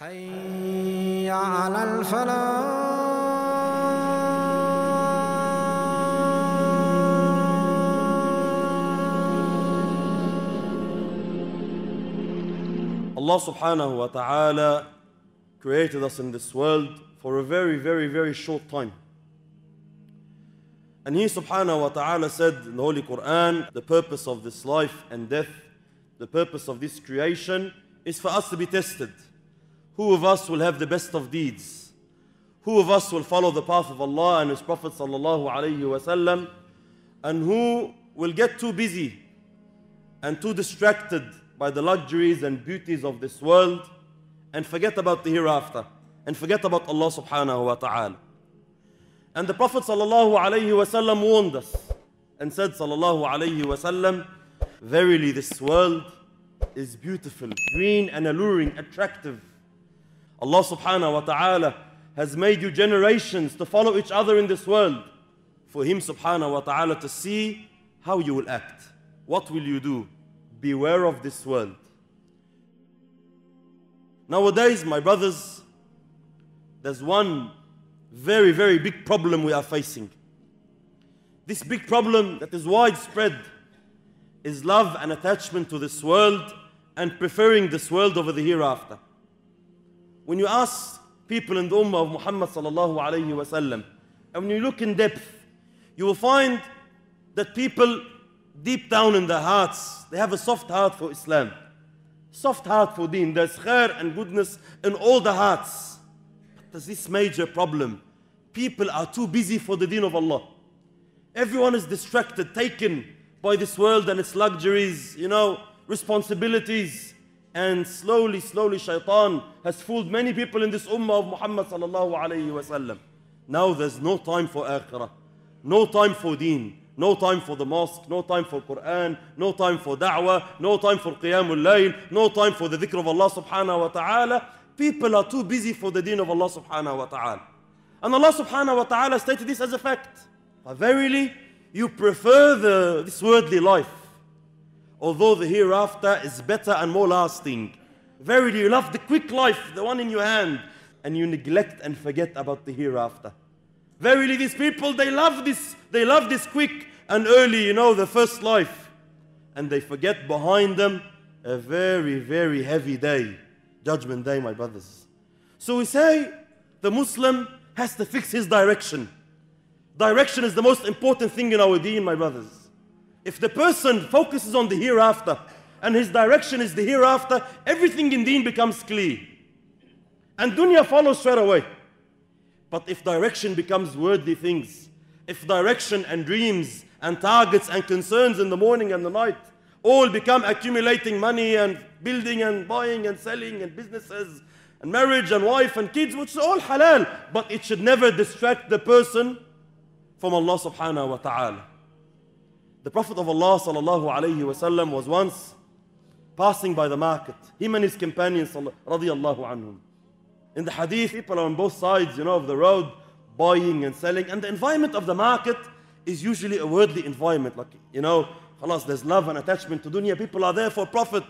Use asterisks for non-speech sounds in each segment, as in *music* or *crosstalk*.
حي على الفلاح Allah subhanahu wa ta'ala created us in this world for a very, very, very short time. And He subhanahu wa ta'ala said in the Holy Quran, the purpose of this life and death, the purpose of this creation is for us to be tested. Who of us will have the best of deeds? Who of us will follow the path of Allah and His Prophet sallallahu alayhi wasallam? And who will get too busy and too distracted by the luxuries and beauties of this world and forget about the hereafter and forget about Allah subhanahu wa ta'ala. And the Prophet sallallahu alayhi wasallam warned us and said sallallahu alayhi wasallam, Verily this world is beautiful, green and alluring, attractive. Allah subhanahu wa ta'ala has made you generations to follow each other in this world for Him subhanahu wa ta'ala to see how you will act. What will you do? Beware of this world. Nowadays, my brothers, there's one very, very big problem we are facing. This big problem that is widespread is love and attachment to this world and preferring this world over the hereafter. When you ask people in the Ummah of Muhammad sallallahu alayhi wasallam, and when you look in depth, you will find that people deep down in their hearts, they have a soft heart for Islam. Soft heart for deen. There's khair and goodness in all the hearts. But there's this major problem. People are too busy for the deen of Allah. Everyone is distracted, taken by this world and its luxuries, you know, responsibilities. And slowly, slowly, shaitan has fooled many people in this ummah of Muhammad sallallahu alayhi wasallam. Now there's no time for akhirah, no time for deen, no time for the mosque, no time for Quran, no time for da'wah, no time for qiyamul layl, no time for the dhikr of Allah subhanahu wa ta'ala. People are too busy for the deen of Allah subhanahu wa ta'ala. And Allah subhanahu wa ta'ala stated this as a fact. Verily, you prefer the, this worldly life, although the hereafter is better and more lasting. Verily, you love the quick life, the one in your hand, and you neglect and forget about the hereafter. Verily, these people, they love this, they love this quick and early, you know, the first life. And they forget behind them a very, very heavy day, judgment day, my brothers. So we say the Muslim has to fix his direction. Direction is the most important thing in our deen, my brothers. If the person focuses on the hereafter and his direction is the hereafter, everything in deen becomes clear. And dunya follows straight away. But if direction becomes worldly things, if direction and dreams and targets and concerns in the morning and the night all become accumulating money and building and buying and selling and businesses and marriage and wife and kids, which is all halal, but it should never distract the person from Allah subhanahu wa ta'ala. The Prophet of Allah sallallahu alayhi wasallam was once passing by the market, him and his companions radiallahu anhum. In the hadith, people are on both sides, you know, of the road, buying and selling, and the environment of the market is usually a worldly environment, like, you know, khalas, there's love and attachment to dunya, people are there for profit.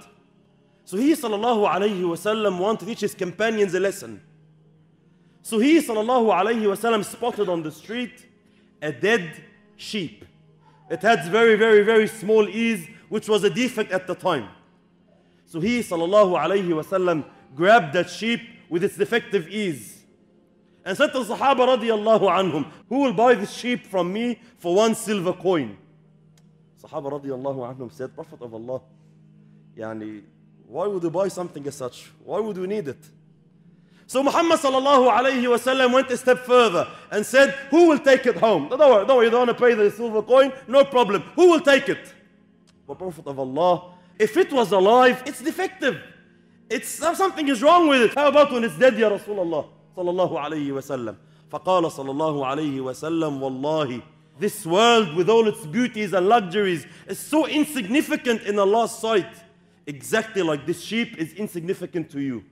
So he sallallahu alayhi wasallam wanted to teach his companions a lesson. So he sallallahu alayhi wasallam spotted on the street a dead sheep. It had very, very, very small ears, which was a defect at the time. So he sallallahu alayhi wasallam grabbed that sheep with its defective ears and said to the Sahaba radiallahu anhum, who will buy this sheep from me for one silver coin? Sahaba radiallahu anhum said, Prophet of Allah, yani, why would you buy something as such? Why would we need it? So Muhammad sallallahu alayhi wasallam went a step further and said, Who will take it home? Don't worry, don't worry, you don't want to pay the silver coin? No problem. Who will take it? But Prophet of Allah, if it was alive, it's defective. It's something is wrong with it. How about when it's dead, Ya Rasulullah sallallahu alayhi wasallam? فقال صلى الله عليه وسلم والله this world with all its beauties and luxuries is so insignificant in Allah's sight exactly like this sheep is insignificant to you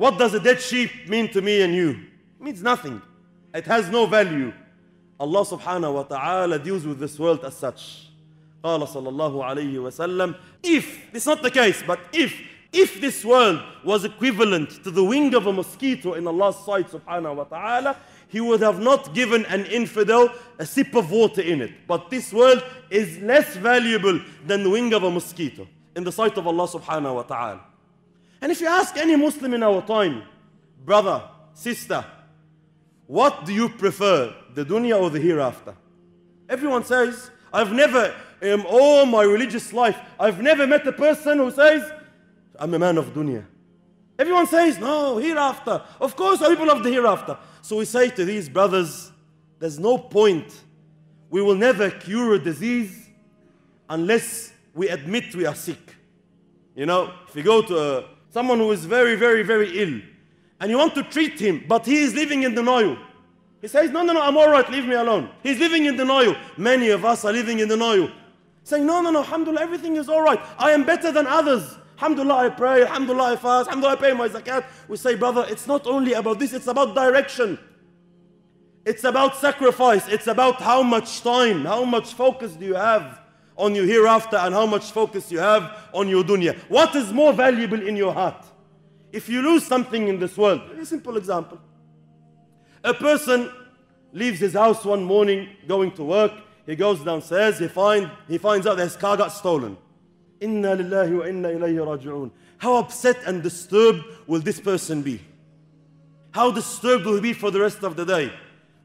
what does a dead sheep mean to me and you? It means nothing. It has no value. Allah subhanahu wa ta'ala deals with this world as such. قال صلى الله عليه وسلم If, it's not the case, but if If this world was equivalent to the wing of a mosquito in Allah's sight, subhanahu wa ta'ala, He would have not given an infidel a sip of water in it. But this world is less valuable than the wing of a mosquito in the sight of Allah subhanahu wa ta'ala. and if you ask any Muslim in our time, brother, sister, what do you prefer, the dunya or the hereafter? Everyone says, I've never, in all my religious life, I've never met a person who says, I'm a man of dunya. Everyone says, no, hereafter. Of course, people of the hereafter. So we say to these brothers, there's no point. We will never cure a disease unless we admit we are sick. You know, if you go to a, someone who is very, very, very ill, and you want to treat him, but he is living in denial. He says, No, no, no, I'm all right, leave me alone. He's living in denial. Many of us are living in denial. Saying, No, no, no, alhamdulillah, everything is all right. I am better than others. Alhamdulillah, I pray. Alhamdulillah, I fast. Alhamdulillah, I pay my zakat. We say, Brother, it's not only about this, it's about direction. It's about sacrifice. It's about how much time, how much focus do you have on your hereafter, and how much focus you have on your dunya. What is more valuable in your heart? If you lose something in this world, a simple example. A person leaves his house one morning going to work. He goes downstairs. He, find, he finds out that his car got stolen. Inna lillahi wa inna ilayhi raji'un. How upset and disturbed will this person be? How disturbed will he be for the rest of the day?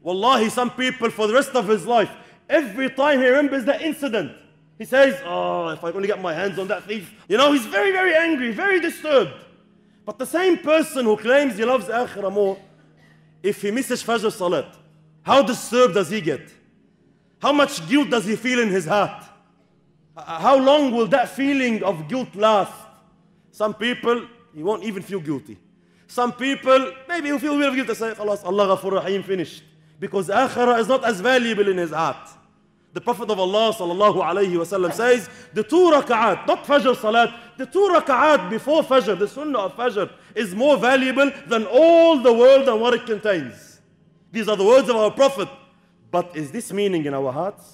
Wallahi, some people for the rest of his life, every time he remembers that incident, he says, Oh, if I only get my hands on that thief. You know, he's very, very angry, very disturbed. But the same person who claims he loves Akhirah more, if he misses Fajr Salat, how disturbed does he get? How much guilt does he feel in his heart? How long will that feeling of guilt last? Some people, he won't even feel guilty. Some people, maybe he'll feel a bit of guilt and say, Khalas, Allah Ghafur Rahim finished. Because Akhirah is not as valuable in his heart. The Prophet of Allah sallallahu wasallam says, the two rak'at, not Fajr Salat, the two rak'at before Fajr, the Sunnah of Fajr, is more valuable than all the world and what it contains. These are the words of our Prophet. But is this meaning in our hearts?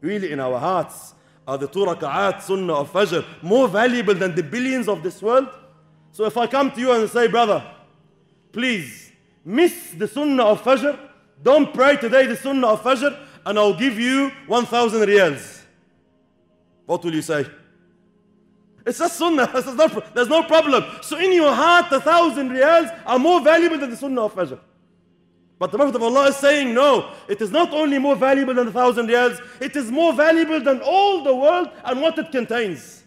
Really in our hearts? Are the two rak'at Sunnah of Fajr more valuable than the billions of this world? So if I come to you and say, brother, please miss the Sunnah of Fajr, don't pray today the Sunnah of Fajr, and I'll give you 1,000 riyals. What will you say? It's a sunnah. *laughs* There's no, there's no problem. So in your heart, the thousand riyals are more valuable than the sunnah of Fajr. But the Prophet of Allah is saying, no, it is not only more valuable than the thousand riyals, it is more valuable than all the world and what it contains.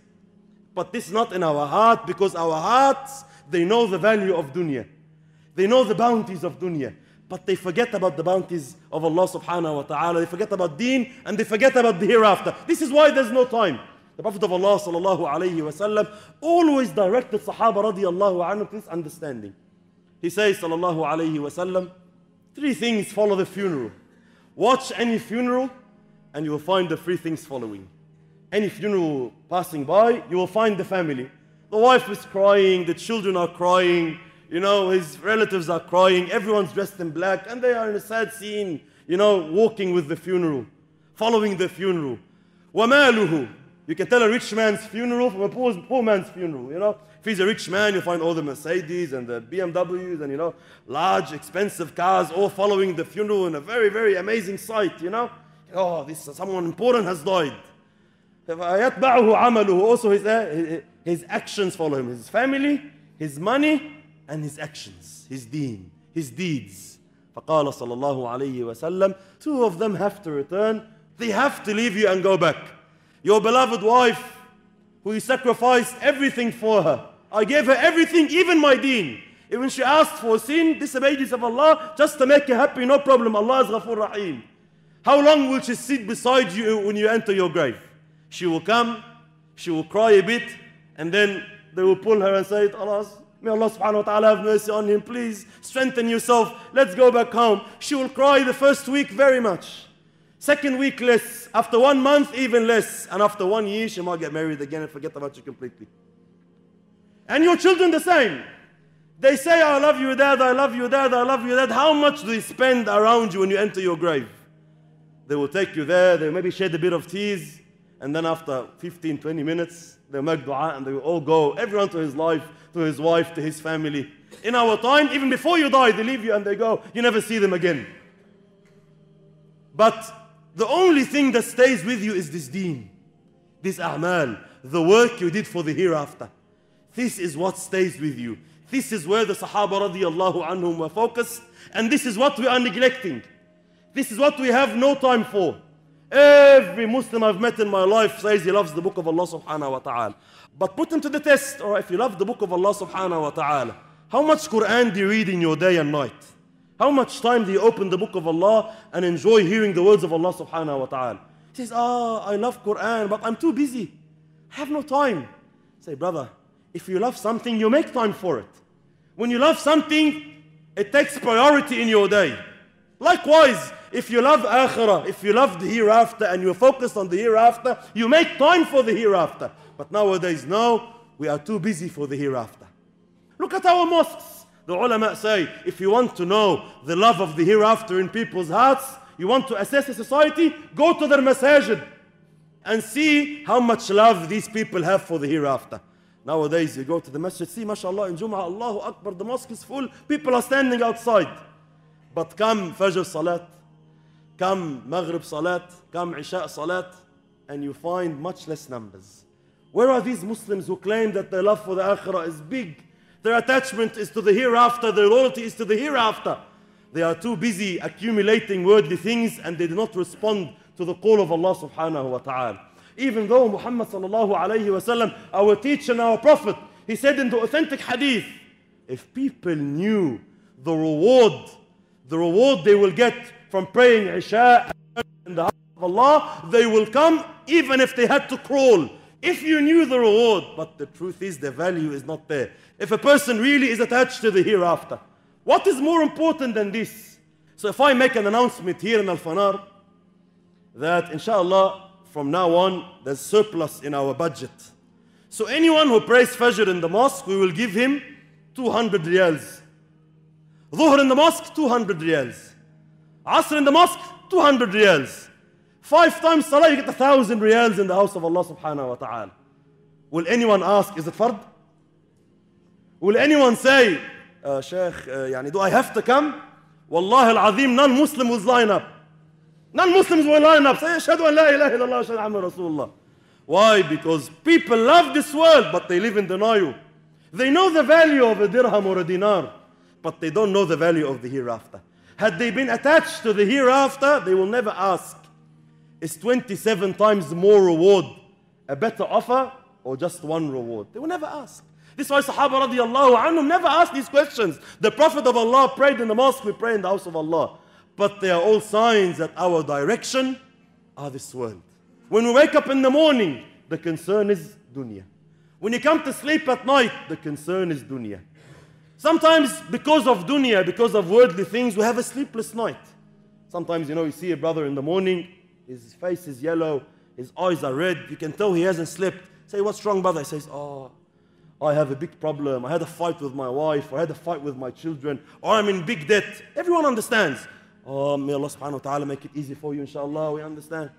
But this is not in our heart because our hearts, they know the value of dunya. They know the bounties of dunya. But they forget about the bounties of Allah subhanahu wa ta'ala. They forget about deen and they forget about the hereafter. This is why there's no time. The Prophet of Allah sallallahu alayhi wa sallam always directed Sahaba radiallahu anhu to this understanding. He says sallallahu alayhi wa sallam, three things follow the funeral. Watch any funeral and you will find the three things following. Any funeral passing by, you will find the family. The wife is crying, the children are crying, you know, his relatives are crying, everyone's dressed in black, and they are in a sad scene, you know, walking with the funeral, following the funeral. وَمَالُهُ You can tell a rich man's funeral from a poor, poor man's funeral, you know. If he's a rich man, you find all the Mercedes and the BMWs and, you know, large, expensive cars all following the funeral in a very, very amazing sight, you know. Oh, this someone important has died. فَيَتْبَعُهُ عَمَلُهُ Also his, uh, his actions follow him. His family, his money, and his actions, his deen, his deeds. فقال صلى الله عليه وسلم Two of them have to return. They have to leave you and go back. Your beloved wife, who you sacrificed everything for her. I gave her everything, even my deen. Even she asked for sin, disobedience of Allah, just to make you happy, no problem. Allah is Ghafur Rahim. How long will she sit beside you when you enter your grave? She will come, she will cry a bit, and then they will pull her and say, Allah, May Allah subhanahu wa ta'ala have mercy on him. Please strengthen yourself. Let's go back home. She will cry the first week very much. Second week less. After one month, even less. And after one year, she might get married again and forget about you completely. And your children the same. They say, I love you, dad, I love you, dad, I love you, dad. How much do they spend around you when you enter your grave? They will take you there, they maybe shed a bit of tears, And then after 15, 20 minutes, they make dua and they all go, everyone to his life, to his wife, to his family. In our time, even before you die, they leave you and they go, you never see them again. But the only thing that stays with you is this deen, this a'mal, the work you did for the hereafter. This is what stays with you. This is where the Sahaba radiallahu anhum were focused, and this is what we are neglecting. This is what we have no time for. Every Muslim I've met in my life says he loves the book of Allah subhanahu wa ta'ala. But put him to the test, or if you love the book of Allah subhanahu wa ta'ala, how much Quran do you read in your day and night? How much time do you open the book of Allah and enjoy hearing the words of Allah subhanahu wa ta'ala? He says, Ah, I love Quran, but I'm too busy. I have no time. Say, brother, if you love something, you make time for it. When you love something, it takes priority in your day. Likewise, if you love akhirah, if you love the hereafter and you're focused on the hereafter, you make time for the hereafter. But nowadays, no, we are too busy for the hereafter. Look at our mosques. The ulama say, if you want to know the love of the hereafter in people's hearts, you want to assess a society, go to their masajid and see how much love these people have for the hereafter. Nowadays, you go to the masjid, see, mashallah, in Jum'ah, Allahu Akbar, the mosque is full, people are standing outside. But come Fajr Salat, come Maghrib Salat, come Isha Salat, and you find much less numbers. Where are these Muslims who claim that their love for the Akhirah is big? Their attachment is to the hereafter, their loyalty is to the hereafter. They are too busy accumulating worldly things and they do not respond to the call of Allah subhanahu wa ta'ala. Even though Muhammad sallallahu alayhi wa sallam, our teacher and our prophet, he said in the authentic hadith, if people knew the reward, the reward they will get from praying Isha in the house of Allah, they will come even if they had to crawl. If you knew the reward, but the truth is the value is not there. If a person really is attached to the hereafter, what is more important than this? So if I make an announcement here in Al Fanar that inshallah from now on there's surplus in our budget. So anyone who prays Fajr in the mosque, we will give him 200 riyals. Dhuhr in the mosque, 200 riyals. Asr in the mosque, 200 riyals. Five times salah, you get a thousand riyals in the house of Allah subhanahu wa ta'ala. Will anyone ask, is it fard? Will anyone say, uh, Sheikh, uh, yani, do I have to come? Wallahi al-azim, non-Muslim will line up. Non-Muslims will line up, say, Ashhadu an la ilaha illallah, Ashhadu Rasulullah. Why? Because people love this world, but they live in denial. They know the value of a dirham or a dinar, but they don't know the value of the hereafter. Had they been attached to the hereafter, they will never ask, is 27 times more reward a better offer or just one reward? They will never ask. This is why Sahaba radiallahu anhum never asked these questions. The Prophet of Allah prayed in the mosque, we pray in the house of Allah. But they are all signs that our direction are this world. When we wake up in the morning, the concern is dunya. When you come to sleep at night, the concern is dunya. Sometimes because of dunya, because of worldly things, we have a sleepless night. Sometimes, you know, you see a brother in the morning, his face is yellow, his eyes are red, you can tell he hasn't slept. Say, what's wrong, brother? He says, oh, I have a big problem. I had a fight with my wife, I had a fight with my children, or I'm in big debt. Everyone understands. Oh, may Allah subhanahu wa ta'ala make it easy for you, inshallah, we understand.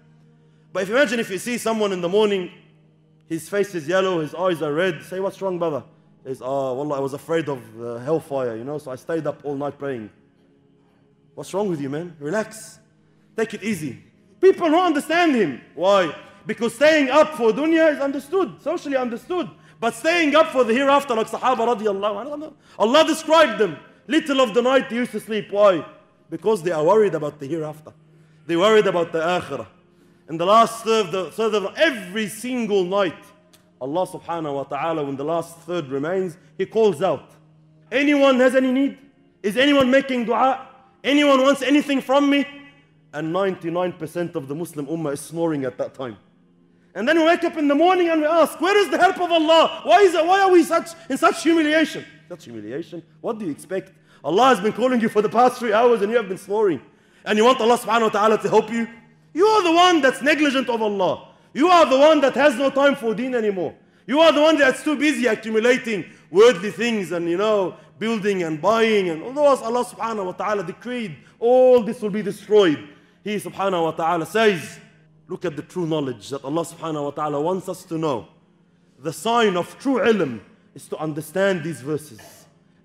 But if you imagine if you see someone in the morning, his face is yellow, his eyes are red, say, what's wrong, brother? He says, oh, wallah, I was afraid of uh, hellfire, you know, so I stayed up all night praying. What's wrong with you, man? Relax. Take it easy. People don't understand him. Why? Because staying up for dunya is understood, socially understood. But staying up for the hereafter, like Sahaba radiallahu anhu, Allah described them. Little of the night they used to sleep. Why? Because they are worried about the hereafter. They worried about the akhirah. In the last third, the third of every single night, Allah subhanahu wa ta'ala, when the last third remains, He calls out. Anyone has any need? Is anyone making dua? Anyone wants anything from me? And 99% of the Muslim ummah is snoring at that time. And then we wake up in the morning and we ask, where is the help of Allah? Why, is why are we such, in such humiliation? Such humiliation? What do you expect? Allah has been calling you for the past three hours and you have been snoring. And you want Allah subhanahu wa ta'ala to help you? You are the one that's negligent of Allah. You are the one that has no time for deen anymore. You are the one that's too busy accumulating worldly things and, you know, building and buying. And although Allah subhanahu wa ta'ala decreed all this will be destroyed, He subhanahu wa ta'ala says, Look at the true knowledge that Allah subhanahu wa ta'ala wants us to know. The sign of true ilm is to understand these verses.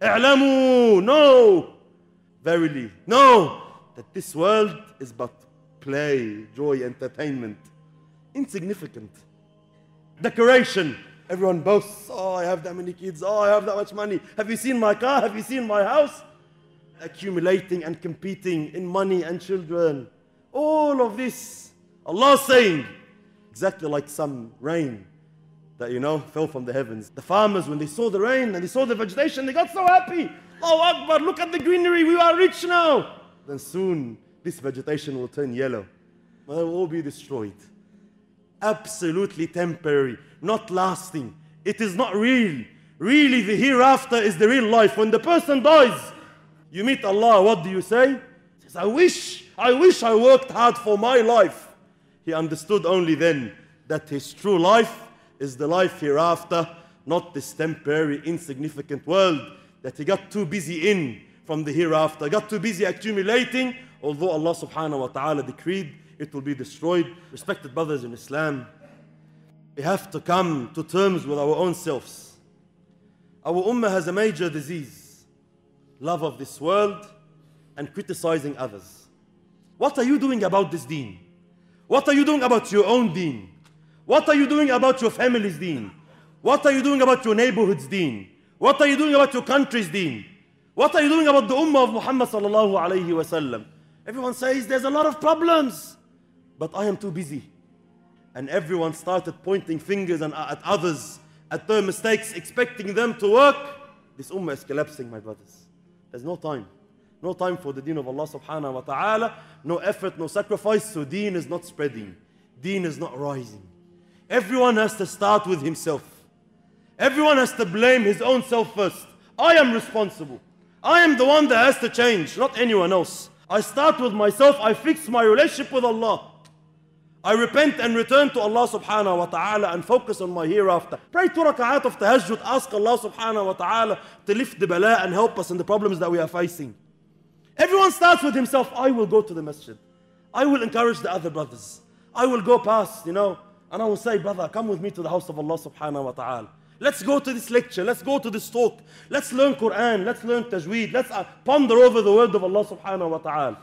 اعلموا, no, verily, no, that this world is but play, joy, entertainment, insignificant. Decoration. Everyone boasts, oh, I have that many kids, oh, I have that much money. Have you seen my car? Have you seen my house? Accumulating and competing in money and children. All of this. Allah saying, exactly like some rain that, you know, fell from the heavens. The farmers, when they saw the rain and they saw the vegetation, they got so happy. Oh, Akbar, look at the greenery, we are rich now. Then soon, this vegetation will turn yellow. They will all be destroyed absolutely temporary, not lasting. It is not real. Really, the hereafter is the real life. When the person dies, you meet Allah, what do you say? He says, I wish, I wish I worked hard for my life. He understood only then that his true life is the life hereafter, not this temporary, insignificant world that he got too busy in from the hereafter, got too busy accumulating, although Allah subhanahu wa ta'ala decreed it will be destroyed. Respected brothers in Islam, we have to come to terms with our own selves. Our ummah has a major disease love of this world and criticizing others. What are you doing about this deen? What are you doing about your own deen? What are you doing about your family's deen? What are you doing about your neighborhood's deen? What are you doing about your country's deen? What are you doing about the ummah of Muhammad sallallahu alayhi wasallam? Everyone says there's a lot of problems but I am too busy. And everyone started pointing fingers and, at others, at their mistakes, expecting them to work. This ummah is collapsing, my brothers. There's no time. No time for the deen of Allah subhanahu wa ta'ala. No effort, no sacrifice. So deen is not spreading. Deen is not rising. Everyone has to start with himself. Everyone has to blame his own self first. I am responsible. I am the one that has to change, not anyone else. I start with myself. I fix my relationship with Allah. I repent and return to Allah subhanahu wa ta'ala and focus on my hereafter. Pray two rak'at of tahajjud. Ask Allah subhanahu wa ta'ala to lift the bala and help us in the problems that we are facing. Everyone starts with himself. I will go to the masjid. I will encourage the other brothers. I will go past, you know, and I will say, brother, come with me to the house of Allah subhanahu wa ta'ala. Let's go to this lecture. Let's go to this talk. Let's learn Quran. Let's learn Tajweed. Let's uh, ponder over the word of Allah subhanahu wa ta'ala.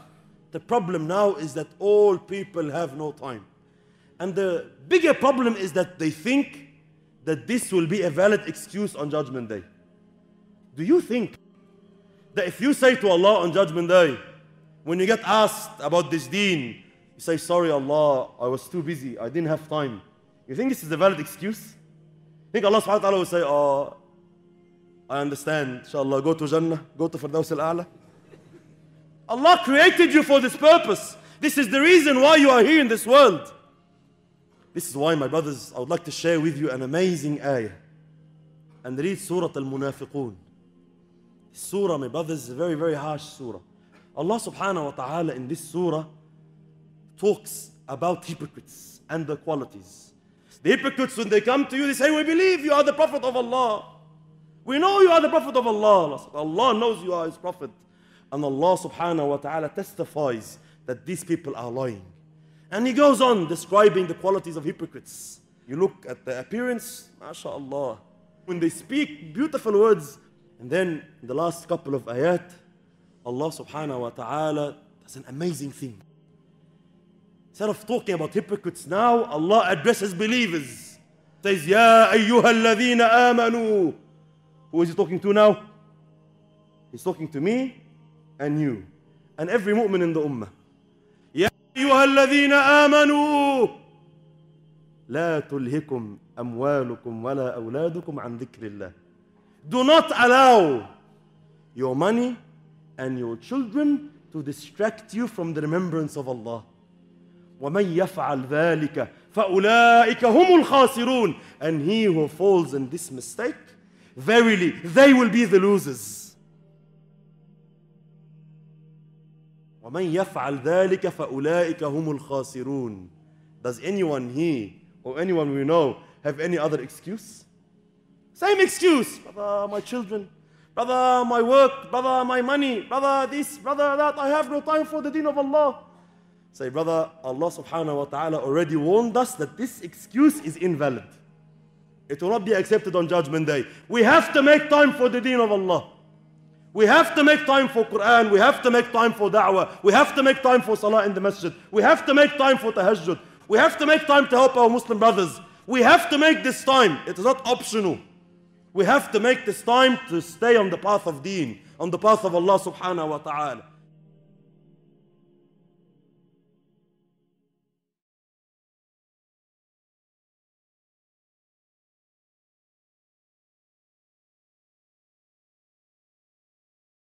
The problem now is that all people have no time. And the bigger problem is that they think that this will be a valid excuse on Judgment Day. Do you think that if you say to Allah on Judgment Day, when you get asked about this deen, you say, Sorry, Allah, I was too busy, I didn't have time. You think this is a valid excuse? Think Allah subhanahu wa ta'ala will say, Oh, I understand, inshallah, go to Jannah, go to Firdaus al A'la? Allah created you for this purpose. This is the reason why you are here in this world. This is why, my brothers, I would like to share with you an amazing ayah and read Surah Al Munafiqun. Surah, my brothers, is a very, very harsh surah. Allah subhanahu wa ta'ala in this surah talks about hypocrites and their qualities. The hypocrites, when they come to you, they say, We believe you are the Prophet of Allah. We know you are the Prophet of Allah. Allah knows you are His Prophet. And Allah subhanahu wa ta'ala testifies that these people are lying. And he goes on describing the qualities of hypocrites. You look at the appearance, mashallah. When they speak beautiful words, and then in the last couple of ayat, Allah subhanahu wa ta'ala does an amazing thing. Instead of talking about hypocrites now, Allah addresses believers. Says, Ya ayyuha alladhina amanu. Who is he talking to now? He's talking to me and you and every mu'min in the ummah. يا أيها الذين آمنوا لا تلهكم أموالكم ولا أولادكم عن ذكر الله. Do not allow your money and your children to distract you from the remembrance of Allah. ومن يفعل ذلك فأولئك هم الخاسرون and he who falls in this mistake verily they will be the losers ومن يفعل ذلك فأولئك هم الخاسرون Does anyone here or anyone we know have any other excuse? Same excuse. Brother, my children. Brother, my work. Brother, my money. Brother, this. Brother, that. I have no time for the deen of Allah. Say, brother, Allah subhanahu wa ta'ala already warned us that this excuse is invalid. It will not be accepted on Judgment Day. We have to make time for the deen of Allah. We have to make time for Quran. We have to make time for da'wah. We have to make time for salah in the masjid. We have to make time for tahajjud. We have to make time to help our Muslim brothers. We have to make this time. It is not optional. We have to make this time to stay on the path of deen, on the path of Allah subhanahu wa ta'ala.